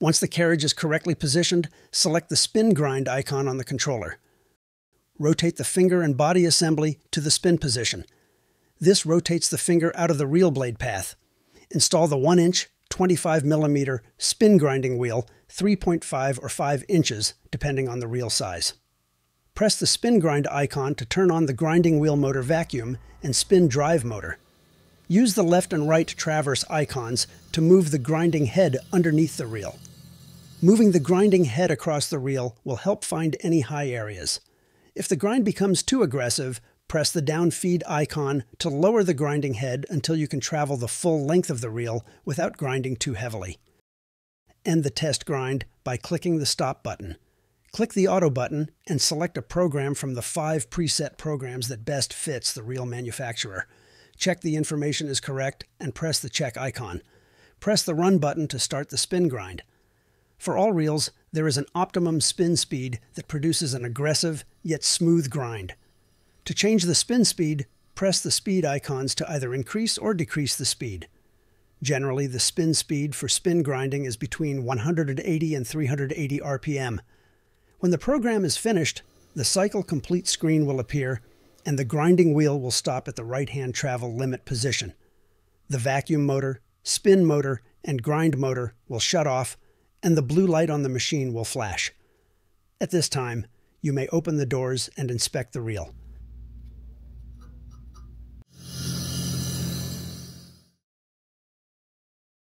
Once the carriage is correctly positioned, select the spin grind icon on the controller. Rotate the finger and body assembly to the spin position. This rotates the finger out of the reel blade path. Install the 1 inch, 25 millimeter spin grinding wheel, 3.5 or 5 inches, depending on the reel size. Press the spin grind icon to turn on the grinding wheel motor vacuum and spin drive motor. Use the left and right traverse icons to move the grinding head underneath the reel. Moving the grinding head across the reel will help find any high areas. If the grind becomes too aggressive, press the down feed icon to lower the grinding head until you can travel the full length of the reel without grinding too heavily. End the test grind by clicking the stop button. Click the auto button and select a program from the five preset programs that best fits the reel manufacturer. Check the information is correct and press the check icon. Press the run button to start the spin grind. For all reels, there is an optimum spin speed that produces an aggressive yet smooth grind. To change the spin speed, press the speed icons to either increase or decrease the speed. Generally, the spin speed for spin grinding is between 180 and 380 RPM. When the program is finished, the cycle complete screen will appear and the grinding wheel will stop at the right hand travel limit position. The vacuum motor, spin motor, and grind motor will shut off and the blue light on the machine will flash. At this time, you may open the doors and inspect the reel.